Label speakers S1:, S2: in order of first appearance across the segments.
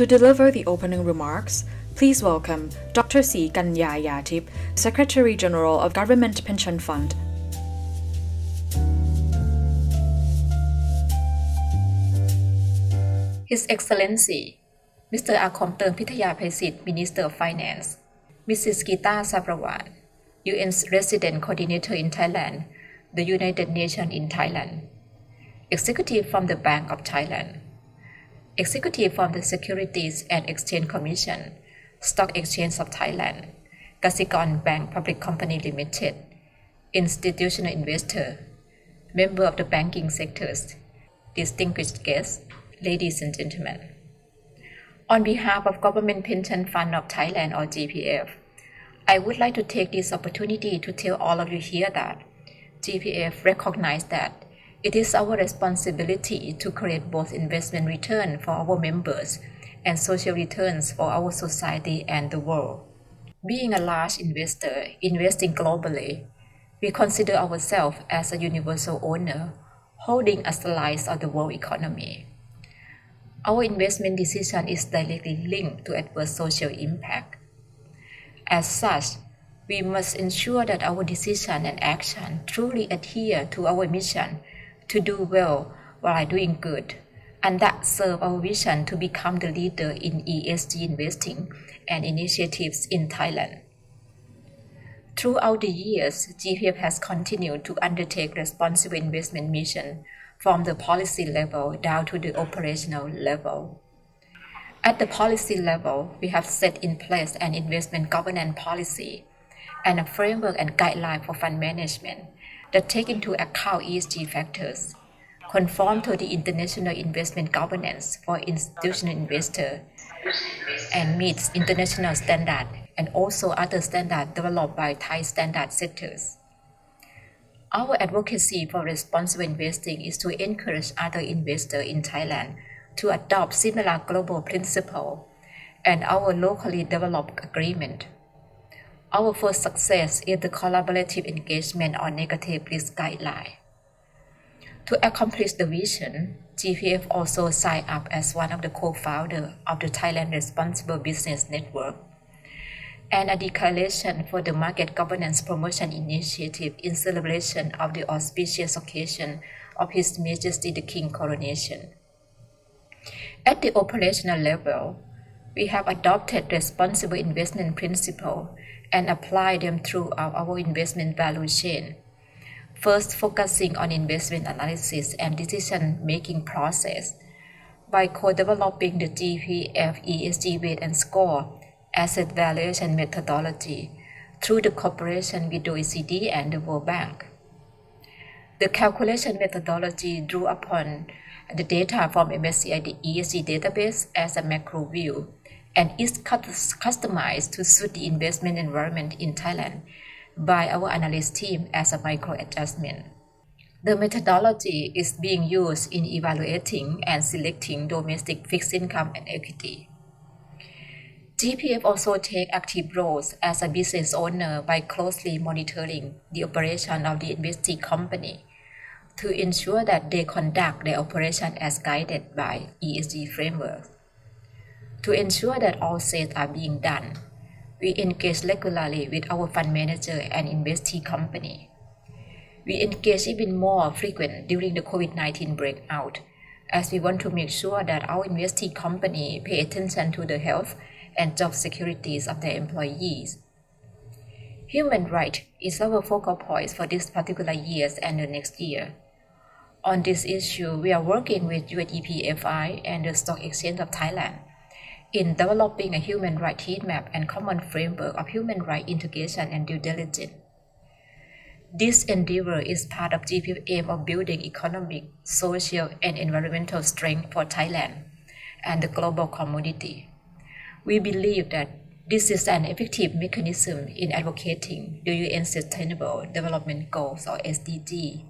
S1: To deliver the opening remarks, please welcome Dr. Srikanya Yathip, Secretary General of Government Pension Fund.
S2: His Excellency, Mr. Arkhom Term Paisit, Minister of Finance, Mrs. Gita Sabharwal, UN's Resident Coordinator in Thailand, the United Nations in Thailand, Executive from the Bank of Thailand, Executive from the Securities and Exchange Commission, Stock Exchange of Thailand, Kasikorn Bank Public Company Limited, institutional investor, member of the banking sectors, distinguished guests, ladies and gentlemen. On behalf of Government Pension Fund of Thailand or GPF, I would like to take this opportunity to tell all of you here that GPF recognizes that it is our responsibility to create both investment return for our members and social returns for our society and the world. Being a large investor investing globally, we consider ourselves as a universal owner holding a slice of the world economy. Our investment decision is directly linked to adverse social impact. As such, we must ensure that our decision and action truly adhere to our mission to do well while doing good, and that serve our vision to become the leader in ESG investing and initiatives in Thailand. Throughout the years, GPF has continued to undertake responsible investment mission from the policy level down to the operational level. At the policy level, we have set in place an investment governance policy and a framework and guideline for fund management that take into account ESG factors, conform to the international investment governance for institutional investor, and meets international standard and also other standards developed by Thai standard sectors. Our advocacy for responsible investing is to encourage other investors in Thailand to adopt similar global principle and our locally developed agreement. Our first success is the collaborative engagement on negative risk guideline. To accomplish the vision, GPF also signed up as one of the co-founders of the Thailand Responsible Business Network and a declaration for the Market Governance Promotion Initiative in celebration of the auspicious occasion of His Majesty the King coronation. At the operational level, we have adopted responsible investment principle and apply them throughout our investment value chain. First, focusing on investment analysis and decision-making process by co-developing the GPF ESG weight and score asset valuation methodology through the cooperation with OECD and the World Bank. The calculation methodology drew upon the data from MSCI ESG database as a macro view and is customized to suit the investment environment in Thailand by our analyst team as a micro adjustment. The methodology is being used in evaluating and selecting domestic fixed income and equity. GPF also take active roles as a business owner by closely monitoring the operation of the investee company to ensure that they conduct their operation as guided by ESG framework. To ensure that all sales are being done, we engage regularly with our fund manager and investee company. We engage even more frequent during the COVID-19 breakout as we want to make sure that our investee company pay attention to the health and job securities of their employees. Human rights is our focal point for this particular year and the next year. On this issue, we are working with UNEP and the Stock Exchange of Thailand in developing a human rights heat map and common framework of human rights integration and due diligence. This endeavor is part of GPF aim of building economic, social, and environmental strength for Thailand and the global community. We believe that this is an effective mechanism in advocating the UN Sustainable Development Goals or SDG.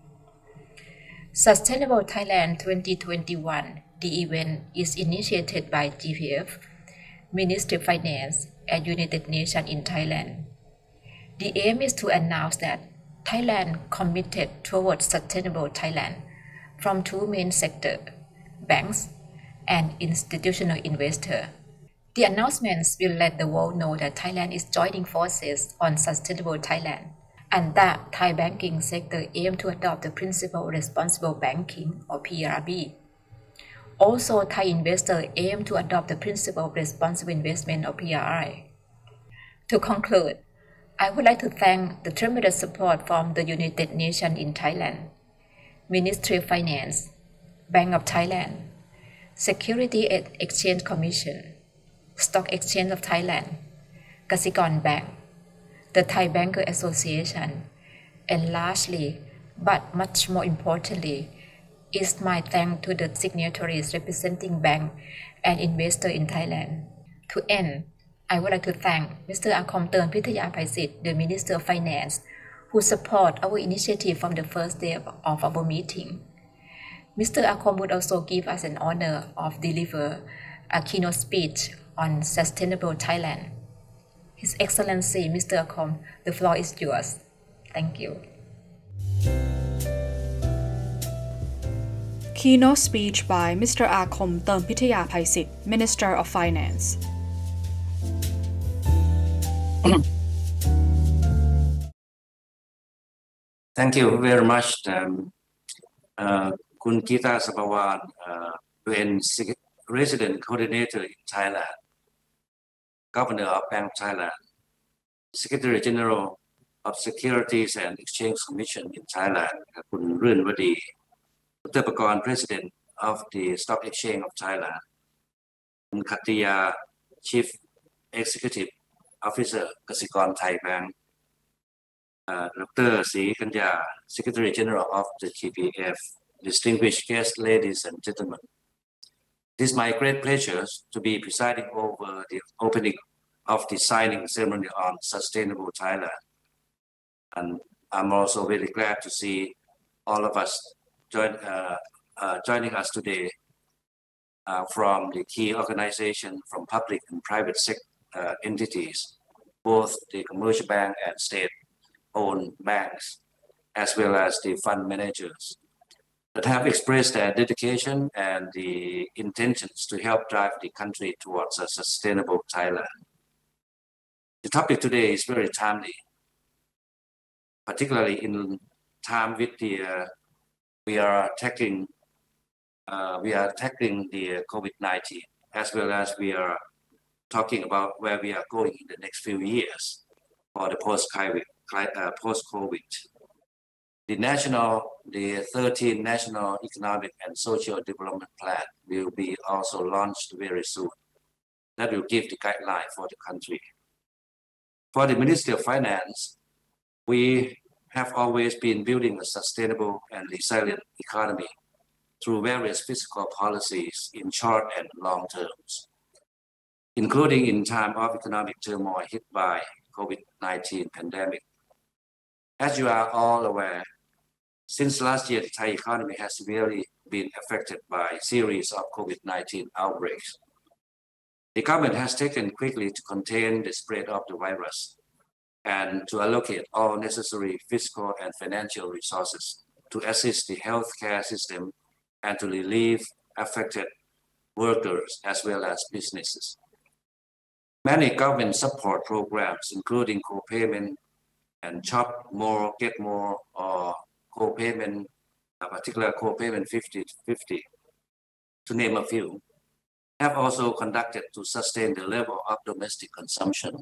S2: Sustainable Thailand 2021, the event is initiated by GPF, Ministry of Finance, and United Nations in Thailand. The aim is to announce that Thailand committed towards sustainable Thailand from two main sectors, banks and institutional investors The announcements will let the world know that Thailand is joining forces on Sustainable Thailand and that Thai banking sector aim to adopt the principle of responsible banking or PRB. Also, Thai investors aim to adopt the principle of responsible investment or PRI. To conclude, I would like to thank the tremendous support from the United Nations in Thailand, Ministry of Finance, Bank of Thailand, Security and Exchange Commission, Stock Exchange of Thailand, Kasikorn Bank, the Thai Banker Association, and lastly, but much more importantly, is my thanks to the signatories representing bank and investor in Thailand. To end, I would like to thank Mr. Arkhom Tern Pitaya Paisit, the Minister of Finance, who support our initiative from the first day of our meeting. Mr. Arkhom would also give us an honor of deliver a keynote speech on sustainable Thailand. His Excellency, Mr. Arkhom, the floor is yours. Thank you.
S1: Keynote speech by Mr. Arkhom Termpithaya Phaisit, Minister of Finance.
S3: Thank you very much, um, uh, Kun Gita Sabharwal, uh, UN Resident Coordinator in Thailand, Governor of Bank Thailand, Secretary General of Securities and Exchange Commission in Thailand, Kun Ruenvadee, Uttar President of the Stock Exchange of Thailand, Kun Khattiya, Chief Executive Officer Kasikorn Thai Bank, uh, Dr. Srikanya, Secretary General of the GPF, distinguished guests, ladies and gentlemen. It is my great pleasure to be presiding over the opening of the signing ceremony on Sustainable Thailand. And I'm also very glad to see all of us join, uh, uh, joining us today uh, from the key organization from public and private entities, both the commercial bank and state-owned banks, as well as the fund managers that have expressed their dedication and the intentions to help drive the country towards a sustainable Thailand. The topic today is very timely, particularly in time with the uh, we are tackling uh, we are tackling the COVID-19 as well as we are talking about where we are going in the next few years for the post-COVID. Uh, post-COVID the national, the 13 national economic and social development plan will be also launched very soon. That will give the guideline for the country. For the Ministry of Finance, we have always been building a sustainable and resilient economy through various fiscal policies in short and long terms, including in time of economic turmoil hit by COVID-19 pandemic. As you are all aware, since last year, the Thai economy has severely been affected by a series of COVID-19 outbreaks. The government has taken quickly to contain the spread of the virus and to allocate all necessary fiscal and financial resources to assist the healthcare system and to relieve affected workers as well as businesses. Many government support programs, including co-payment and Shop More, Get More, or co-payment, a particular co-payment 50 50, to name a few, have also conducted to sustain the level of domestic consumption.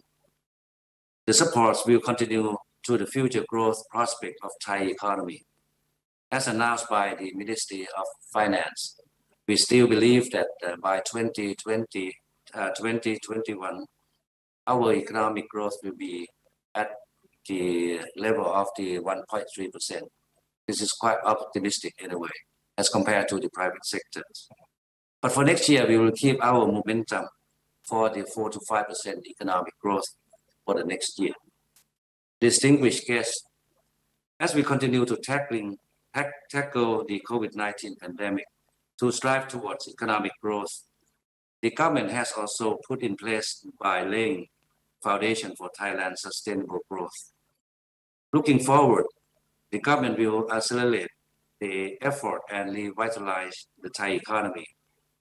S3: The supports will continue to the future growth prospect of Thai economy. As announced by the Ministry of Finance, we still believe that uh, by 2020, uh, 2021, our economic growth will be at the level of the 1.3 percent this is quite optimistic in a way as compared to the private sectors. But for next year, we will keep our momentum for the 4 to 5% economic growth for the next year. Distinguished guests, as we continue to tackling, tack, tackle the COVID-19 pandemic to strive towards economic growth, the government has also put in place by laying foundation for Thailand's sustainable growth. Looking forward, the government will accelerate the effort and revitalize the Thai economy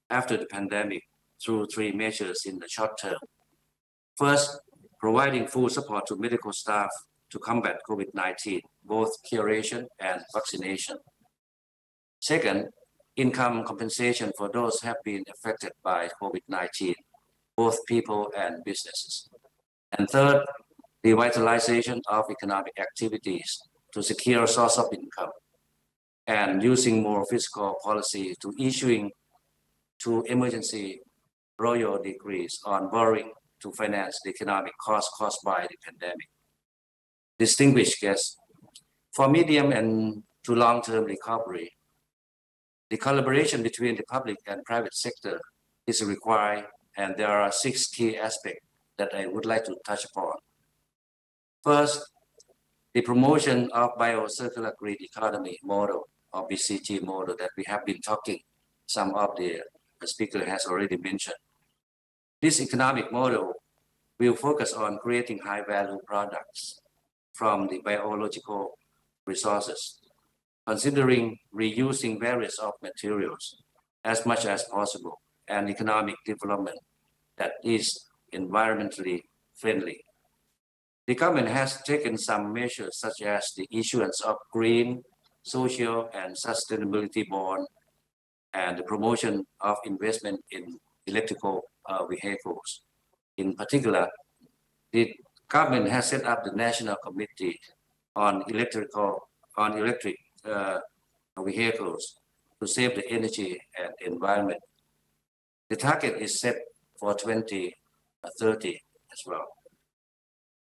S3: after the pandemic through three measures in the short term. First, providing full support to medical staff to combat COVID-19, both curation and vaccination. Second, income compensation for those have been affected by COVID-19, both people and businesses. And third, revitalization of economic activities to secure source of income and using more fiscal policy to issuing two emergency royal decrees on borrowing to finance the economic cost caused by the pandemic. Distinguished guests, for medium and to long-term recovery, the collaboration between the public and private sector is required, and there are six key aspects that I would like to touch upon. First, the promotion of biocircular green economy model or BCG model that we have been talking, some of the speaker has already mentioned. This economic model will focus on creating high value products from the biological resources, considering reusing various of materials as much as possible and economic development that is environmentally friendly. The government has taken some measures such as the issuance of green, social and sustainability bond and the promotion of investment in electrical uh, vehicles. In particular, the government has set up the National Committee on electrical on electric uh, vehicles to save the energy and environment. The target is set for 2030 as well.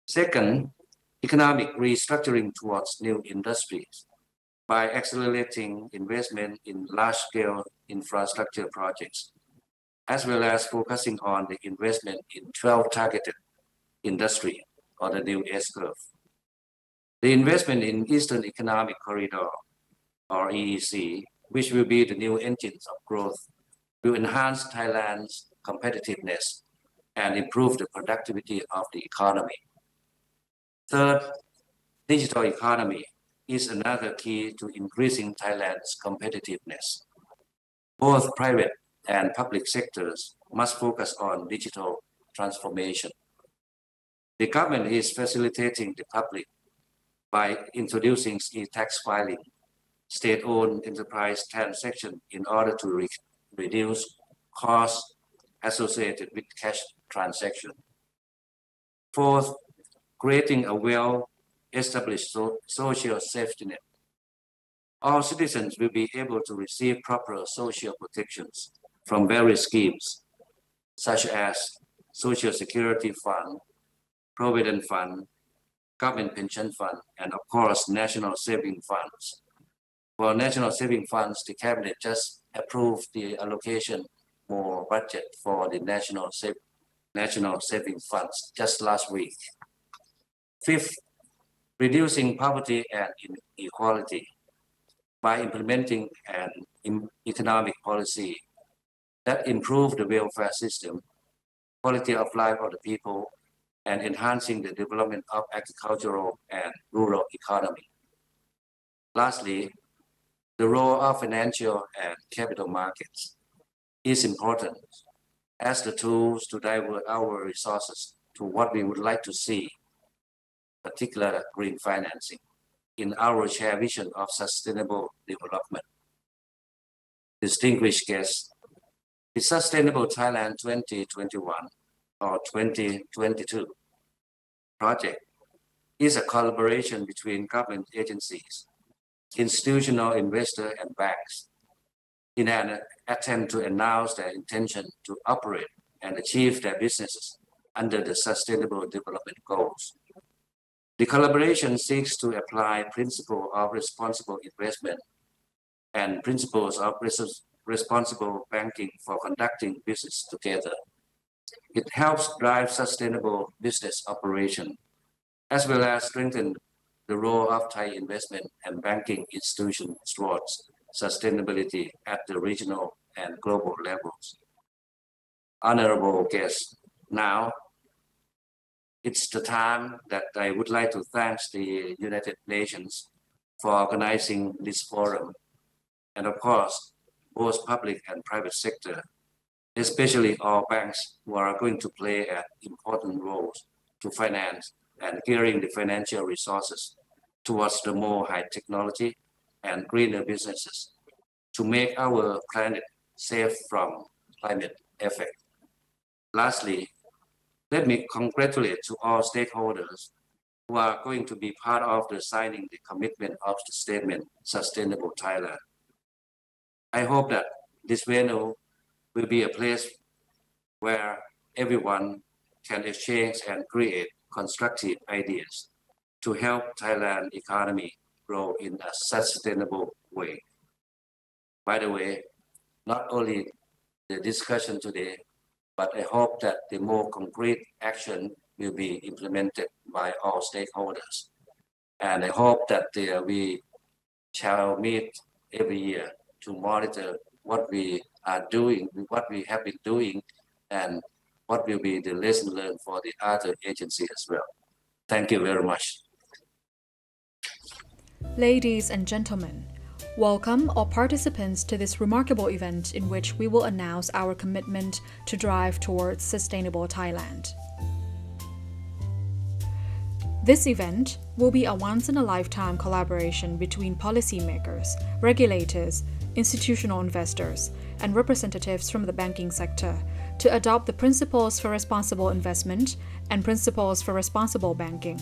S3: Second, economic restructuring towards new industries by accelerating investment in large-scale infrastructure projects, as well as focusing on the investment in 12 targeted industry or the new S-curve. The investment in Eastern Economic Corridor, or EEC, which will be the new engines of growth, will enhance Thailand's competitiveness and improve the productivity of the economy. Third, digital economy is another key to increasing Thailand's competitiveness. Both private and public sectors must focus on digital transformation. The government is facilitating the public by introducing e-tax filing, state-owned enterprise transaction in order to re reduce costs associated with cash transaction. Fourth, creating a well-established so social safety net. All citizens will be able to receive proper social protections from various schemes, such as Social Security Fund, Provident Fund, Government Pension Fund, and of course, National Saving Funds. For National Saving Funds, the Cabinet just approved the allocation more budget for the National, Save, National Saving Funds just last week. Fifth, reducing poverty and inequality by implementing an economic policy that improve the welfare system, quality of life of the people, and enhancing the development of agricultural and rural economy. Lastly, the role of financial and capital markets is important as the tools to divert our resources to what we would like to see particular green financing in our shared vision of sustainable development. Distinguished guests, the Sustainable Thailand 2021 or 2022 project is a collaboration between government agencies, institutional investors and banks in an attempt to announce their intention to operate and achieve their businesses under the Sustainable Development Goals. The collaboration seeks to apply principles of responsible investment and principles of responsible banking for conducting business together. It helps drive sustainable business operation, as well as strengthen the role of Thai investment and banking institutions towards sustainability at the regional and global levels. Honorable guests, now it's the time that I would like to thank the United Nations for organizing this forum. And of course, both public and private sector especially our banks who are going to play an important role to finance and gearing the financial resources towards the more high technology and greener businesses to make our planet safe from climate effect. Lastly, let me congratulate to all stakeholders who are going to be part of the signing the commitment of the statement Sustainable Thailand. I hope that this venue will be a place where everyone can exchange and create constructive ideas to help Thailand economy grow in a sustainable way. By the way, not only the discussion today, but I hope that the more concrete action will be implemented by all stakeholders. And I hope that uh, we shall meet every year to monitor what we are doing, what we have been doing, and what will be the lesson learned for the other agency as well. Thank you very much.
S1: Ladies and gentlemen, welcome all participants to this remarkable event in which we will announce our commitment to drive towards sustainable Thailand. This event will be a once in a lifetime collaboration between policymakers, regulators, institutional investors, and representatives from the banking sector to adopt the principles for responsible investment and principles for responsible banking.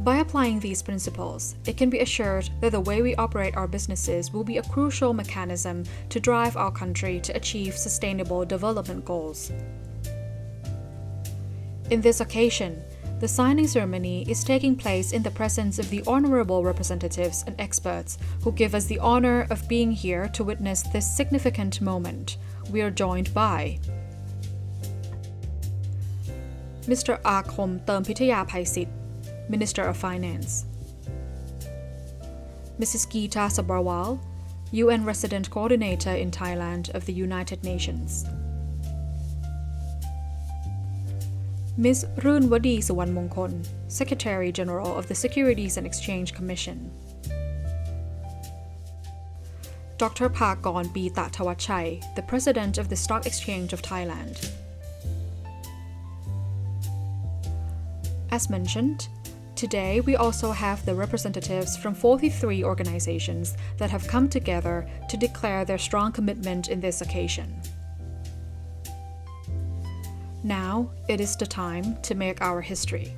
S1: By applying these principles, it can be assured that the way we operate our businesses will be a crucial mechanism to drive our country to achieve sustainable development goals. In this occasion, the signing ceremony is taking place in the presence of the honorable representatives and experts who give us the honor of being here to witness this significant moment. We are joined by Mr. Arkhom Termpithaya Phaisit, Minister of Finance. Mrs. Geeta Sabharwal, UN Resident Coordinator in Thailand of the United Nations. Ms. Ruenvadee Suwanmongkol, Secretary General of the Securities and Exchange Commission. Dr. Pakorn Peetathawatchai, the President of the Stock Exchange of Thailand. As mentioned, Today, we also have the representatives from 43 organizations that have come together to declare their strong commitment in this occasion. Now, it is the time to make our history.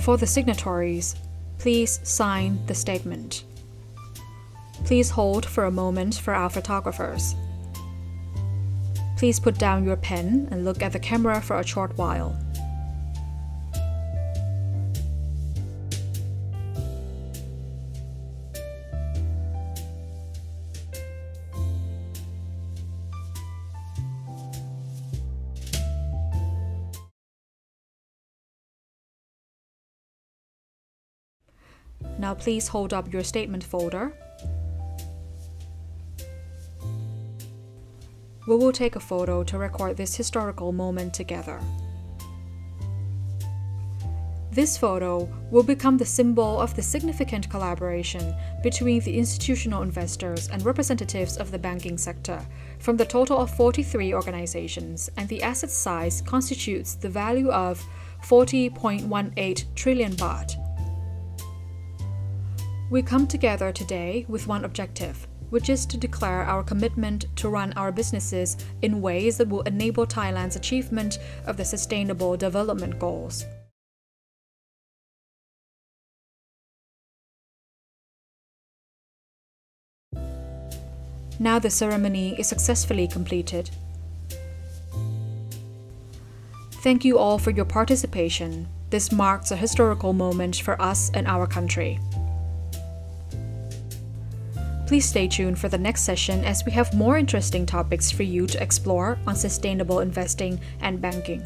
S1: For the signatories, please sign the statement. Please hold for a moment for our photographers. Please put down your pen and look at the camera for a short while. Now please hold up your statement folder. We will take a photo to record this historical moment together. This photo will become the symbol of the significant collaboration between the institutional investors and representatives of the banking sector from the total of 43 organizations, and the asset size constitutes the value of 40.18 trillion baht. We come together today with one objective, which is to declare our commitment to run our businesses in ways that will enable Thailand's achievement of the Sustainable Development Goals. Now the ceremony is successfully completed. Thank you all for your participation. This marks a historical moment for us and our country. Please stay tuned for the next session as we have more interesting topics for you to explore on sustainable investing and banking.